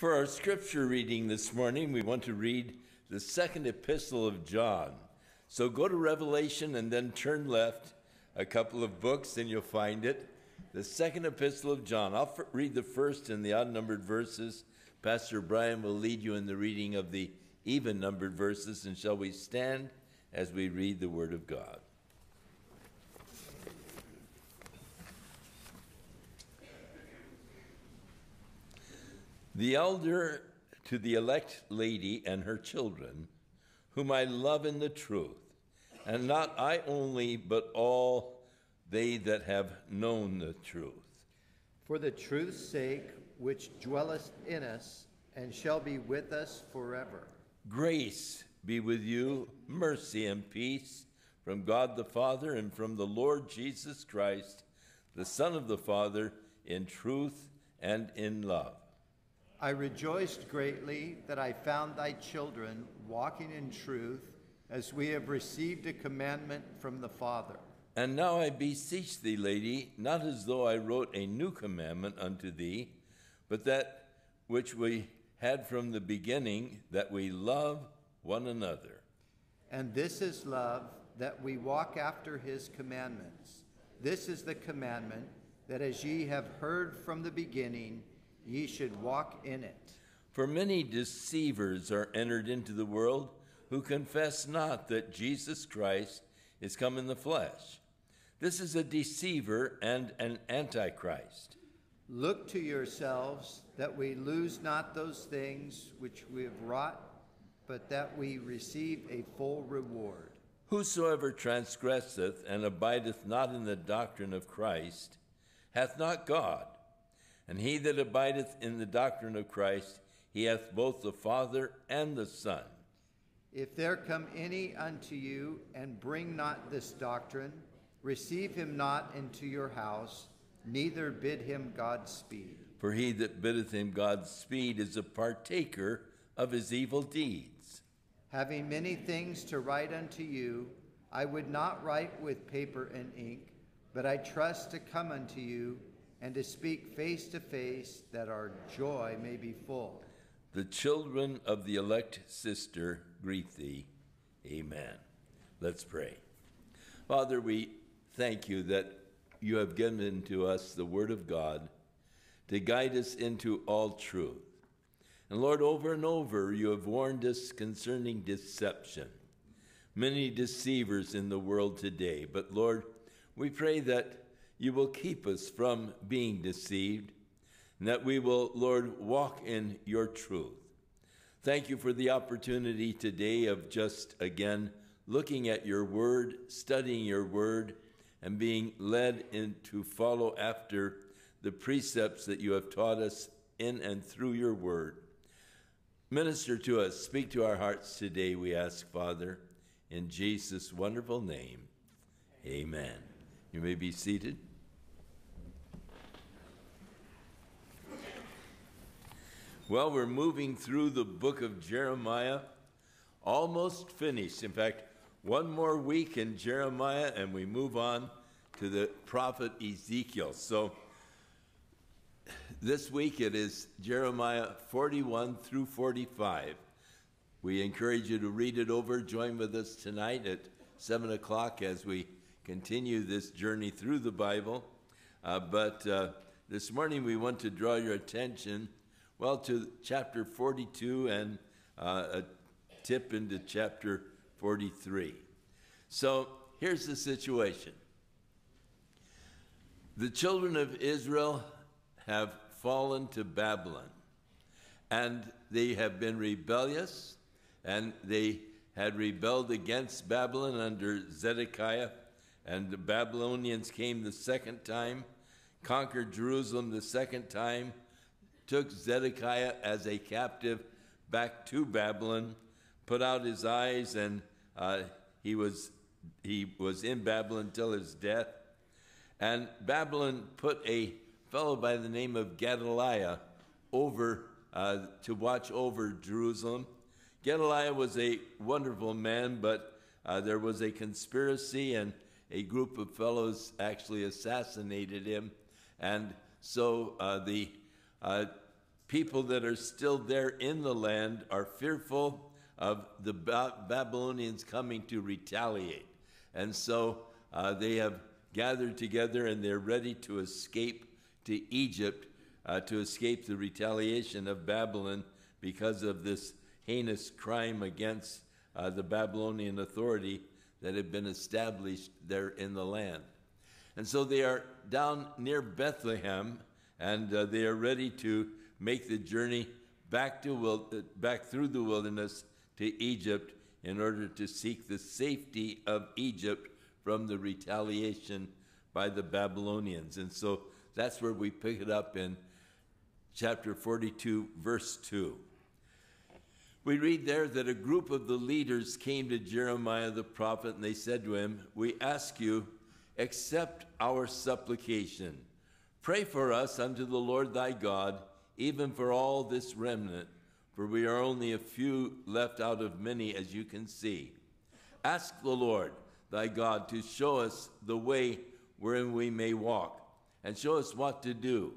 For our scripture reading this morning, we want to read the second epistle of John. So go to Revelation and then turn left a couple of books and you'll find it. The second epistle of John. I'll f- read the first in the odd numbered verses. Pastor Brian will lead you in the reading of the even numbered verses. And shall we stand as we read the word of God? The elder to the elect lady and her children, whom I love in the truth, and not I only, but all they that have known the truth. For the truth's sake, which dwelleth in us, and shall be with us forever. Grace be with you, mercy and peace from God the Father and from the Lord Jesus Christ, the Son of the Father, in truth and in love. I rejoiced greatly that I found thy children walking in truth, as we have received a commandment from the Father. And now I beseech thee, lady, not as though I wrote a new commandment unto thee, but that which we had from the beginning, that we love one another. And this is love, that we walk after his commandments. This is the commandment, that as ye have heard from the beginning, ye should walk in it. For many deceivers are entered into the world who confess not that Jesus Christ is come in the flesh. This is a deceiver and an antichrist. Look to yourselves that we lose not those things which we have wrought, but that we receive a full reward. Whosoever transgresseth and abideth not in the doctrine of Christ hath not God. And he that abideth in the doctrine of Christ, he hath both the Father and the Son. If there come any unto you and bring not this doctrine, receive him not into your house, neither bid him Godspeed. For he that biddeth him Godspeed is a partaker of his evil deeds. Having many things to write unto you, I would not write with paper and ink, but I trust to come unto you and to speak face to face, that our joy may be full. The children of the elect sister greet thee. Amen. Let's pray. Father, we thank you that you have given to us the Word of God to guide us into all truth. And Lord, over and over you have warned us concerning deception. Many deceivers in the world today. But Lord, we pray that you will keep us from being deceived, and that we will, Lord, walk in your truth. Thank you for the opportunity today of just again looking at your word, studying your word, and being led in to follow after the precepts that you have taught us in and through your word. Minister to us, speak to our hearts today, we ask, Father, in Jesus' wonderful name. Amen. You may be seated. Well, we're moving through the book of Jeremiah, almost finished. In fact, one more week in Jeremiah, and we move on to the prophet Ezekiel. So this week it is Jeremiah 41 through 45. We encourage you to read it over. Join with us tonight at 7 o'clock as we continue this journey through the Bible. Uh, but uh, this morning we want to draw your attention well, to chapter 42 and uh, a tip into chapter 43. So here's the situation the children of Israel have fallen to Babylon, and they have been rebellious, and they had rebelled against Babylon under Zedekiah, and the Babylonians came the second time, conquered Jerusalem the second time took Zedekiah as a captive back to Babylon, put out his eyes, and uh, he, was, he was in Babylon till his death. And Babylon put a fellow by the name of Gedaliah over uh, to watch over Jerusalem. Gedaliah was a wonderful man, but uh, there was a conspiracy, and a group of fellows actually assassinated him. And so uh, the uh, people that are still there in the land are fearful of the ba- Babylonians coming to retaliate. And so uh, they have gathered together and they're ready to escape to Egypt uh, to escape the retaliation of Babylon because of this heinous crime against uh, the Babylonian authority that had been established there in the land. And so they are down near Bethlehem and uh, they are ready to make the journey back, to back through the wilderness to Egypt in order to seek the safety of Egypt from the retaliation by the Babylonians. And so that's where we pick it up in chapter 42, verse 2. We read there that a group of the leaders came to Jeremiah the prophet and they said to him, We ask you, accept our supplication. Pray for us unto the Lord thy God, even for all this remnant, for we are only a few left out of many, as you can see. Ask the Lord thy God to show us the way wherein we may walk, and show us what to do.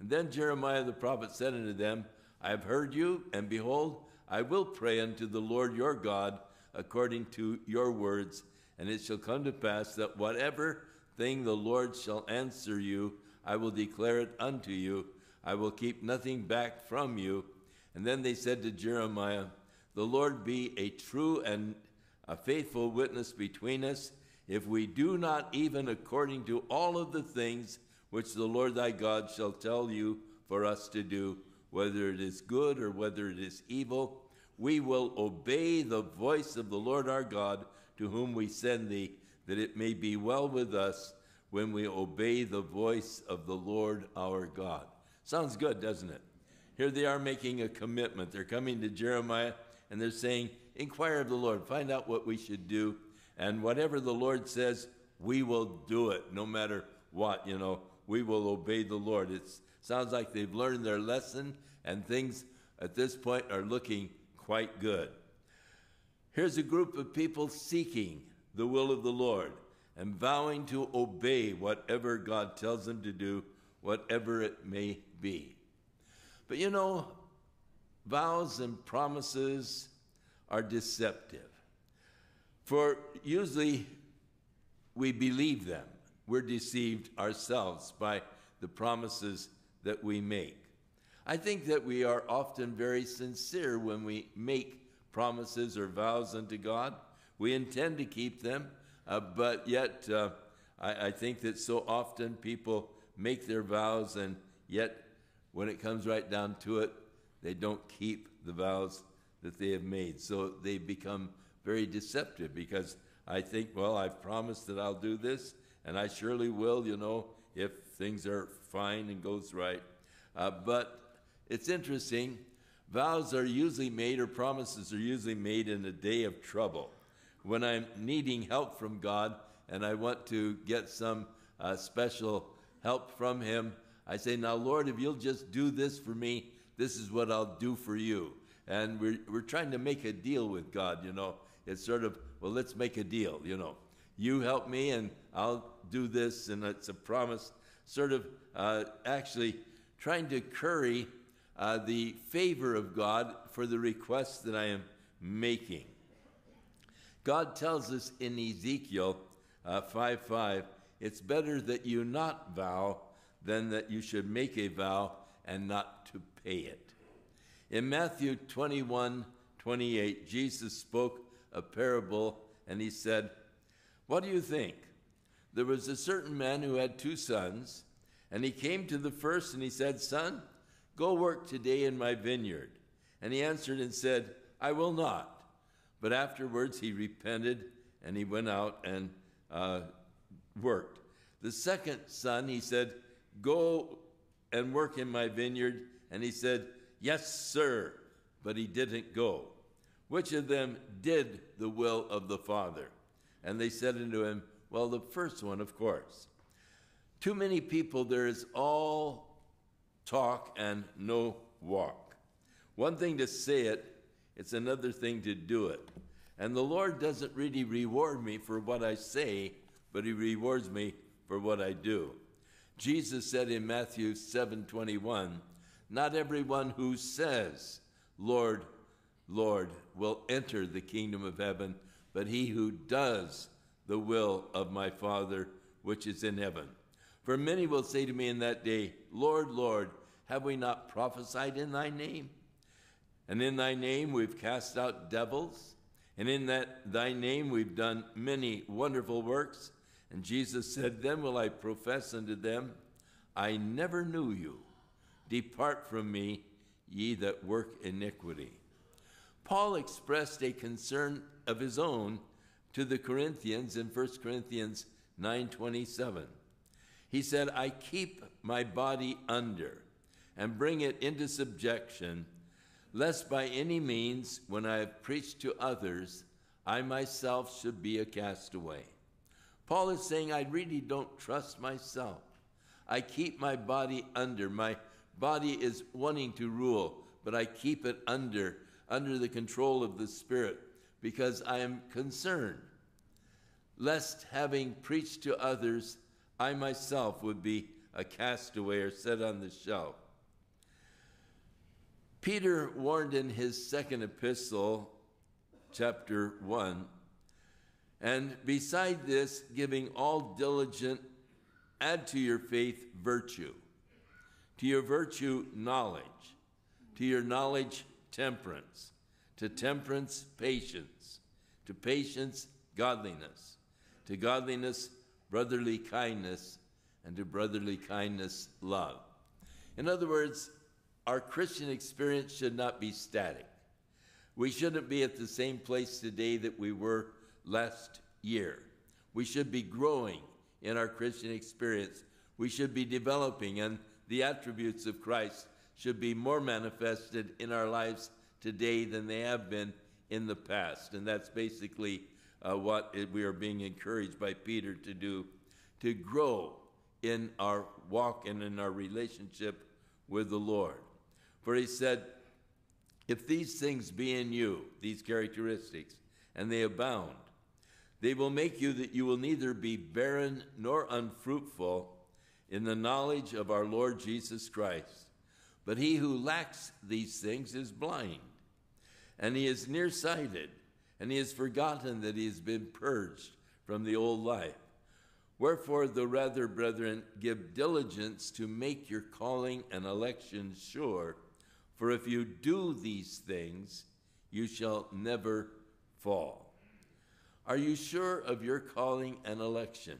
And then Jeremiah the prophet said unto them, I have heard you, and behold, I will pray unto the Lord your God according to your words, and it shall come to pass that whatever thing the Lord shall answer you, I will declare it unto you. I will keep nothing back from you. And then they said to Jeremiah, The Lord be a true and a faithful witness between us, if we do not even according to all of the things which the Lord thy God shall tell you for us to do whether it is good or whether it is evil, we will obey the voice of the Lord our God, to whom we send thee, that it may be well with us when we obey the voice of the Lord our God. Sounds good, doesn't it? Here they are making a commitment. They're coming to Jeremiah and they're saying, Inquire of the Lord, find out what we should do, and whatever the Lord says, we will do it, no matter what, you know, we will obey the Lord. It Sounds like they've learned their lesson and things at this point are looking quite good. Here's a group of people seeking the will of the Lord and vowing to obey whatever God tells them to do, whatever it may be. But you know, vows and promises are deceptive. For usually we believe them. We're deceived ourselves by the promises that we make. I think that we are often very sincere when we make promises or vows unto God. We intend to keep them, uh, but yet uh, I, I think that so often people make their vows and yet when it comes right down to it, they don't keep the vows that they have made. So they become very deceptive because I think, well, I've promised that I'll do this, and I surely will, you know, if things are fine and goes right. Uh, but it's interesting. Vows are usually made, or promises are usually made in a day of trouble. When I'm needing help from God and I want to get some uh, special help from Him, I say, Now, Lord, if you'll just do this for me, this is what I'll do for you. And we're, we're trying to make a deal with God, you know. It's sort of, well, let's make a deal, you know. You help me and I'll do this, and it's a promise sort of uh, actually trying to curry uh, the favor of God for the requests that I am making. God tells us in Ezekiel uh, 5 5, it's better that you not vow than that you should make a vow and not to pay it. In Matthew 21 28, Jesus spoke a parable and he said, What do you think? There was a certain man who had two sons, and he came to the first and he said, Son, go work today in my vineyard. And he answered and said, I will not. But afterwards he repented and he went out and uh, worked. The second son, he said, Go and work in my vineyard. And he said, Yes, sir. But he didn't go. Which of them did the will of the Father? And they said unto him, well, the first one, of course. Too many people, there is all talk and no walk. One thing to say it, it's another thing to do it. And the Lord doesn't really reward me for what I say, but He rewards me for what I do. Jesus said in Matthew 7 21, not everyone who says, Lord, Lord, will enter the kingdom of heaven, but he who does the will of my Father which is in heaven. For many will say to me in that day, Lord, Lord, have we not prophesied in thy name? And in thy name we've cast out devils, and in that thy name we've done many wonderful works. And Jesus said, Then will I profess unto them, I never knew you. Depart from me, ye that work iniquity. Paul expressed a concern of his own to the Corinthians in 1 Corinthians 9:27. He said, "I keep my body under and bring it into subjection, lest by any means when I have preached to others, I myself should be a castaway." Paul is saying, I really don't trust myself. I keep my body under. My body is wanting to rule, but I keep it under, under the control of the Spirit, because I am concerned lest having preached to others, I myself would be a castaway or set on the shelf. Peter warned in his second epistle, chapter 1, and beside this, giving all diligent, add to your faith virtue, to your virtue, knowledge, to your knowledge, temperance, to temperance, patience, to patience, godliness. To godliness, brotherly kindness, and to brotherly kindness, love. In other words, our Christian experience should not be static. We shouldn't be at the same place today that we were last year. We should be growing in our Christian experience. We should be developing, and the attributes of Christ should be more manifested in our lives today than they have been in the past. And that's basically uh, what it, we are being encouraged by Peter to do to grow in our walk and in our relationship with the Lord. For he said, If these things be in you, these characteristics, and they abound, they will make you that you will neither be barren nor unfruitful in the knowledge of our Lord Jesus Christ. But he who lacks these things is blind, and he is nearsighted and he has forgotten that he has been purged from the old life. Wherefore, the rather, brethren, give diligence to make your calling and election sure, for if you do these things, you shall never fall. Are you sure of your calling and election?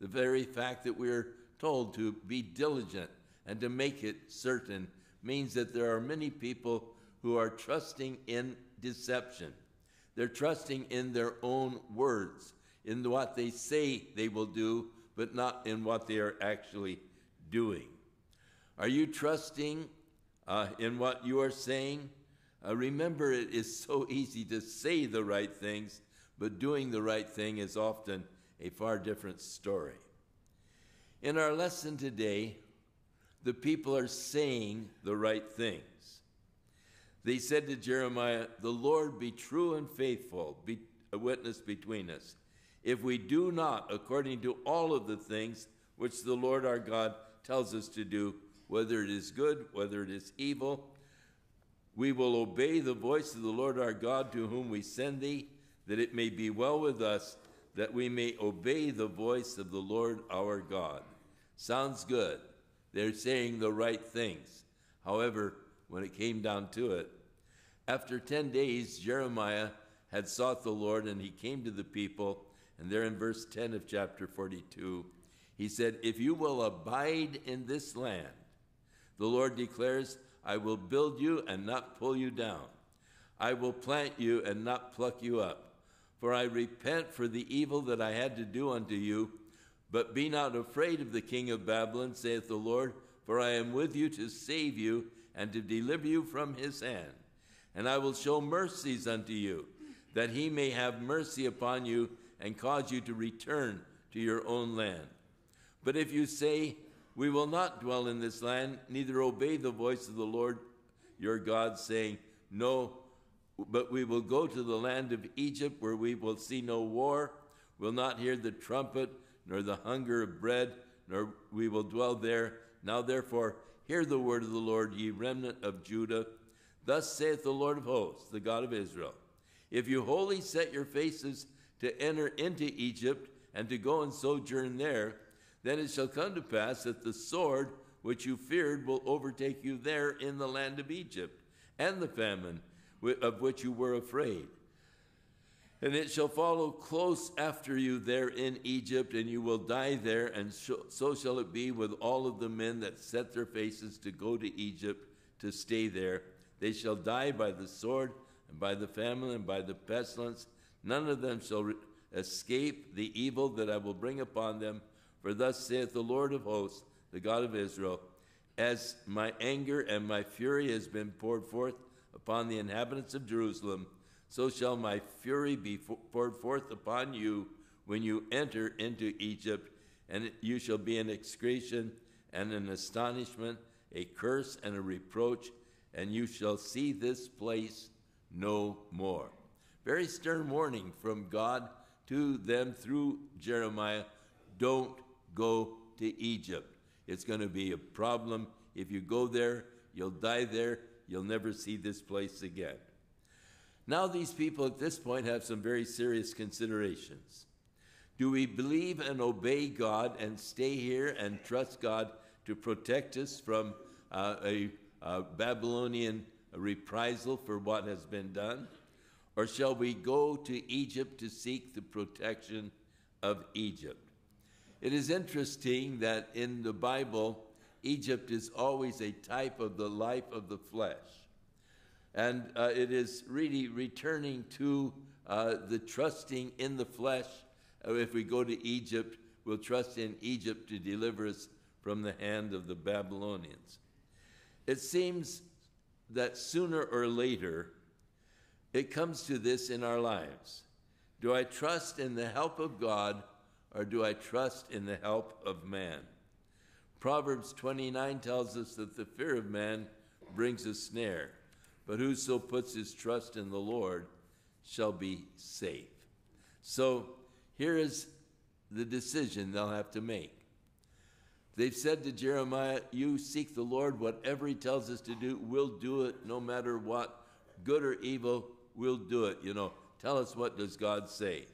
The very fact that we're told to be diligent and to make it certain means that there are many people who are trusting in deception they're trusting in their own words, in what they say they will do, but not in what they are actually doing. Are you trusting uh, in what you are saying? Uh, remember, it is so easy to say the right things, but doing the right thing is often a far different story. In our lesson today, the people are saying the right things. They said to Jeremiah, The Lord be true and faithful, be a witness between us. If we do not according to all of the things which the Lord our God tells us to do, whether it is good, whether it is evil, we will obey the voice of the Lord our God to whom we send thee, that it may be well with us, that we may obey the voice of the Lord our God. Sounds good. They're saying the right things. However, when it came down to it. After 10 days, Jeremiah had sought the Lord and he came to the people. And there in verse 10 of chapter 42, he said, If you will abide in this land, the Lord declares, I will build you and not pull you down. I will plant you and not pluck you up. For I repent for the evil that I had to do unto you. But be not afraid of the king of Babylon, saith the Lord, for I am with you to save you and to deliver you from his hand. And I will show mercies unto you, that he may have mercy upon you and cause you to return to your own land. But if you say, We will not dwell in this land, neither obey the voice of the Lord your God, saying, No, but we will go to the land of Egypt, where we will see no war, will not hear the trumpet, nor the hunger of bread, nor we will dwell there. Now therefore, Hear the word of the Lord, ye remnant of Judah. Thus saith the Lord of hosts, the God of Israel If you wholly set your faces to enter into Egypt and to go and sojourn there, then it shall come to pass that the sword which you feared will overtake you there in the land of Egypt, and the famine of which you were afraid. And it shall follow close after you there in Egypt, and you will die there, and so shall it be with all of the men that set their faces to go to Egypt to stay there. They shall die by the sword, and by the famine, and by the pestilence. None of them shall escape the evil that I will bring upon them. For thus saith the Lord of hosts, the God of Israel As my anger and my fury has been poured forth upon the inhabitants of Jerusalem, so shall my fury be poured forth upon you when you enter into Egypt, and you shall be an execration and an astonishment, a curse and a reproach, and you shall see this place no more. Very stern warning from God to them through Jeremiah don't go to Egypt. It's going to be a problem. If you go there, you'll die there. You'll never see this place again. Now, these people at this point have some very serious considerations. Do we believe and obey God and stay here and trust God to protect us from uh, a, a Babylonian reprisal for what has been done? Or shall we go to Egypt to seek the protection of Egypt? It is interesting that in the Bible, Egypt is always a type of the life of the flesh. And uh, it is really returning to uh, the trusting in the flesh. Uh, if we go to Egypt, we'll trust in Egypt to deliver us from the hand of the Babylonians. It seems that sooner or later, it comes to this in our lives. Do I trust in the help of God or do I trust in the help of man? Proverbs 29 tells us that the fear of man brings a snare, but whoso puts his trust in the Lord shall be safe. So here is the decision they'll have to make. They've said to Jeremiah, You seek the Lord, whatever he tells us to do, we'll do it no matter what, good or evil, we'll do it. You know, tell us what does God say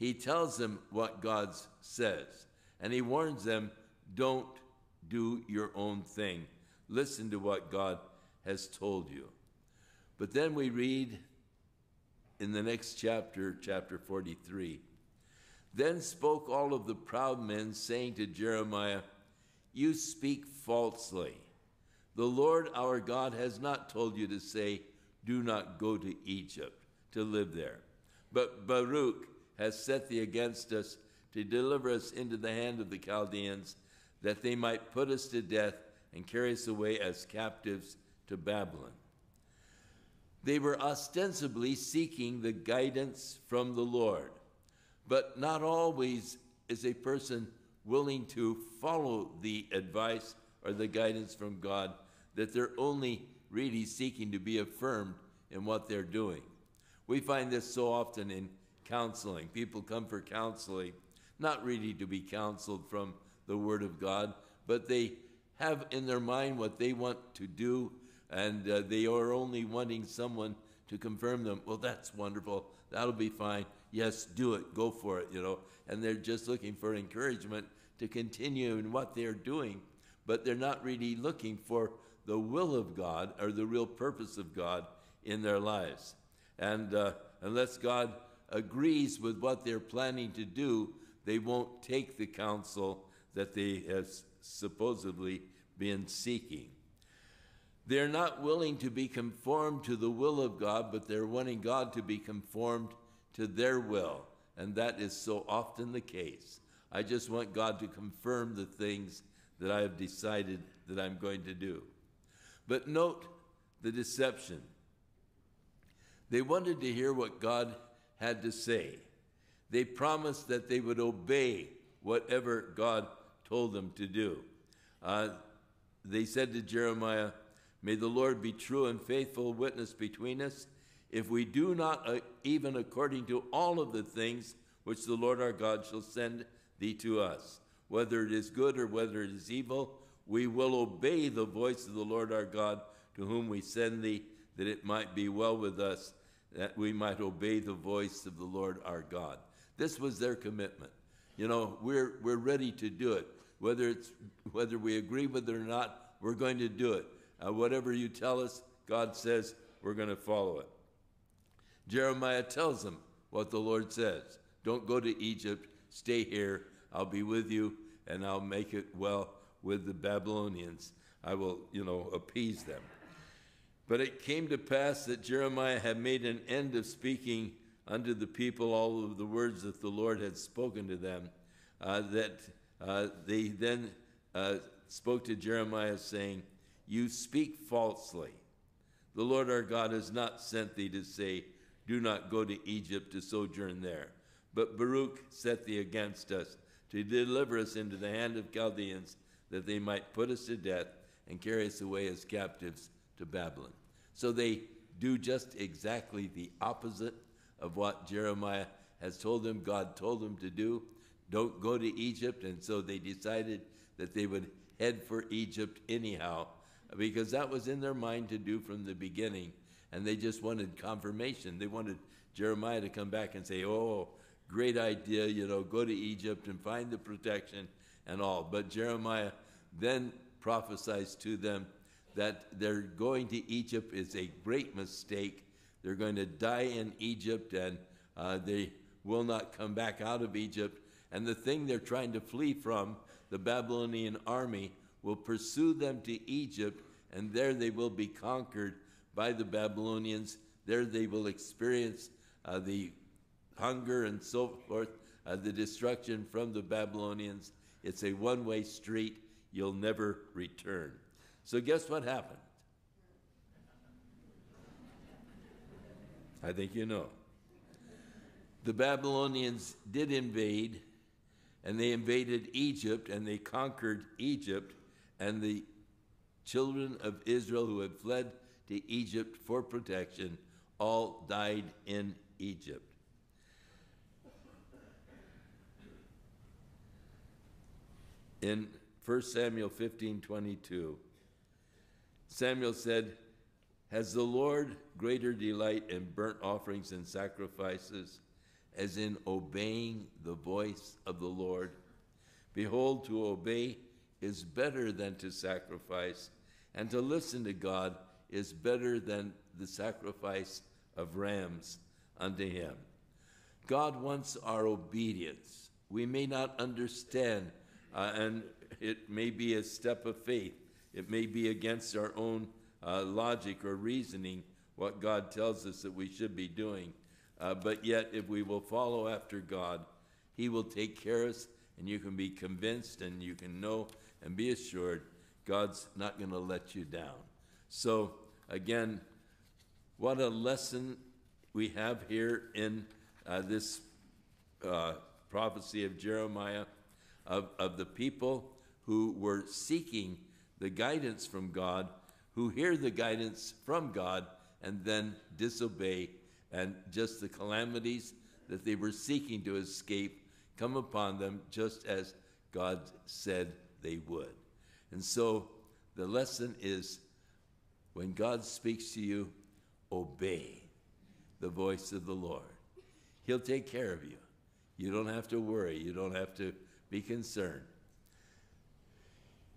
he tells them what God says. And he warns them don't do your own thing. Listen to what God has told you. But then we read in the next chapter, chapter 43. Then spoke all of the proud men, saying to Jeremiah, You speak falsely. The Lord our God has not told you to say, Do not go to Egypt to live there. But Baruch, has set thee against us to deliver us into the hand of the Chaldeans, that they might put us to death and carry us away as captives to Babylon. They were ostensibly seeking the guidance from the Lord, but not always is a person willing to follow the advice or the guidance from God, that they're only really seeking to be affirmed in what they're doing. We find this so often in counseling. People come for counseling, not really to be counseled from the Word of God, but they have in their mind what they want to do, and uh, they are only wanting someone to confirm them. Well, that's wonderful. That'll be fine. Yes, do it. Go for it, you know. And they're just looking for encouragement to continue in what they're doing, but they're not really looking for the will of God or the real purpose of God in their lives. And uh, unless God agrees with what they're planning to do, they won't take the counsel that they have supposedly been seeking. They're not willing to be conformed to the will of God, but they're wanting God to be conformed to their will. And that is so often the case. I just want God to confirm the things that I have decided that I'm going to do. But note the deception. They wanted to hear what God had to say. They promised that they would obey whatever God told them to do. Uh, they said to Jeremiah, May the Lord be true and faithful witness between us, if we do not, uh, even according to all of the things which the Lord our God shall send thee to us, whether it is good or whether it is evil, We will obey the voice of the Lord our God, to whom we send thee, that it might be well with us, that we might obey the voice of the Lord our God. This was their commitment. You know, we're, we're ready to do it. Whether, it's, whether we agree with it or not, we're going to do it. Uh, whatever you tell us, God says, we're going to follow it. Jeremiah tells them what the Lord says Don't go to Egypt, stay here. I'll be with you, and I'll make it well with the Babylonians. I will, you know, appease them. But it came to pass that Jeremiah had made an end of speaking unto the people all of the words that the Lord had spoken to them, uh, that uh, they then uh, spoke to Jeremiah, saying, You speak falsely. The Lord our God has not sent thee to say, Do not go to Egypt to sojourn there. But Baruch set thee against us to deliver us into the hand of Chaldeans, that they might put us to death and carry us away as captives to Babylon. So they do just exactly the opposite of what Jeremiah has told them, God told them to do. Don't go to Egypt. And so they decided that they would head for Egypt anyhow, because that was in their mind to do from the beginning. And they just wanted confirmation. They wanted Jeremiah to come back and say, Oh, great idea, you know, go to Egypt and find the protection and all. But Jeremiah then prophesies to them that they're going to Egypt is a great mistake they're going to die in Egypt and uh, they will not come back out of Egypt. And the thing they're trying to flee from, the Babylonian army, will pursue them to Egypt, and there they will be conquered by the Babylonians. There they will experience uh, the hunger and so forth, uh, the destruction from the Babylonians. It's a one way street. You'll never return. So, guess what happened? I think you know. The Babylonians did invade, and they invaded Egypt, and they conquered Egypt, and the children of Israel who had fled to Egypt for protection all died in Egypt. In 1 Samuel 15 22, Samuel said, has the Lord greater delight in burnt offerings and sacrifices as in obeying the voice of the Lord? Behold, to obey is better than to sacrifice, and to listen to God is better than the sacrifice of rams unto him. God wants our obedience. We may not understand, uh, and it may be a step of faith, it may be against our own uh, logic or reasoning what God tells us that we should be doing. Uh, but yet, if we will follow after God, He will take care of us, and you can be convinced and you can know and be assured God's not going to let you down. So, again, what a lesson we have here in uh, this uh, prophecy of Jeremiah of, of the people who were seeking the guidance from God who hear the guidance from God and then disobey, and just the calamities that they were seeking to escape come upon them just as God said they would. And so the lesson is when God speaks to you, obey the voice of the Lord. He'll take care of you. You don't have to worry, you don't have to be concerned.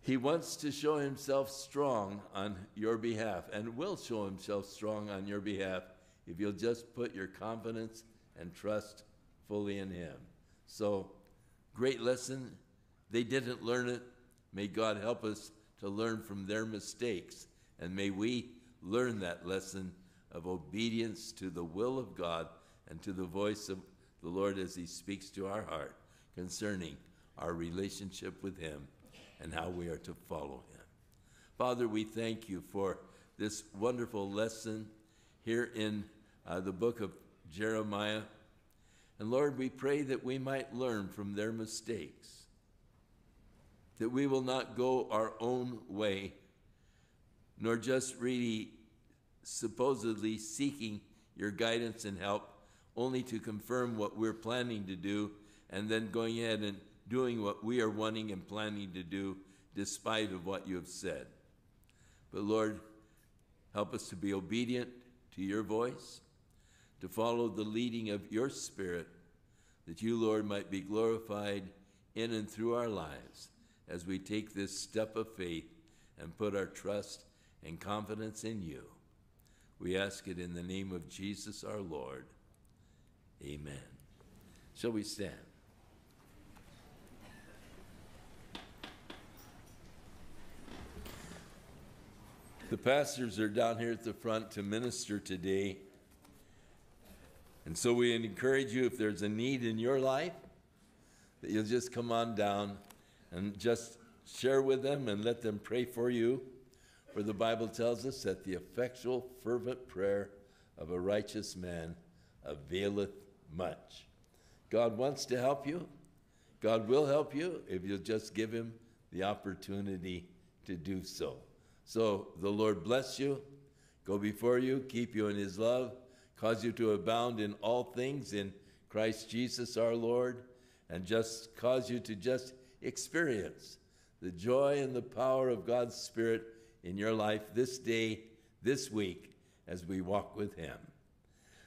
He wants to show himself strong on your behalf and will show himself strong on your behalf if you'll just put your confidence and trust fully in him. So, great lesson. They didn't learn it. May God help us to learn from their mistakes. And may we learn that lesson of obedience to the will of God and to the voice of the Lord as he speaks to our heart concerning our relationship with him and how we are to follow him. Father, we thank you for this wonderful lesson here in uh, the book of Jeremiah. And Lord, we pray that we might learn from their mistakes, that we will not go our own way, nor just really supposedly seeking your guidance and help only to confirm what we're planning to do and then going ahead and doing what we are wanting and planning to do despite of what you have said. But Lord, help us to be obedient to your voice, to follow the leading of your Spirit, that you, Lord, might be glorified in and through our lives as we take this step of faith and put our trust and confidence in you. We ask it in the name of Jesus our Lord. Amen. Shall we stand? The pastors are down here at the front to minister today. And so we encourage you if there's a need in your life, that you'll just come on down and just share with them and let them pray for you. For the Bible tells us that the effectual, fervent prayer of a righteous man availeth much. God wants to help you. God will help you if you'll just give him the opportunity to do so. So the Lord bless you, go before you, keep you in his love, cause you to abound in all things in Christ Jesus our Lord, and just cause you to just experience the joy and the power of God's Spirit in your life this day, this week, as we walk with him.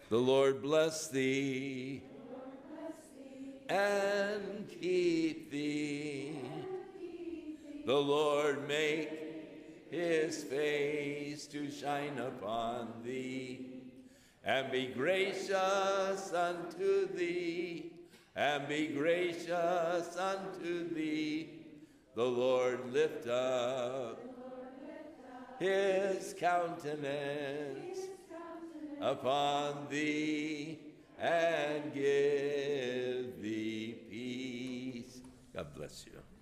The Lord bless thee, and keep thee. The Lord make his face to shine upon thee, and be gracious unto thee, and be gracious unto thee. The Lord lift up his countenance upon thee and give thee peace. God bless you.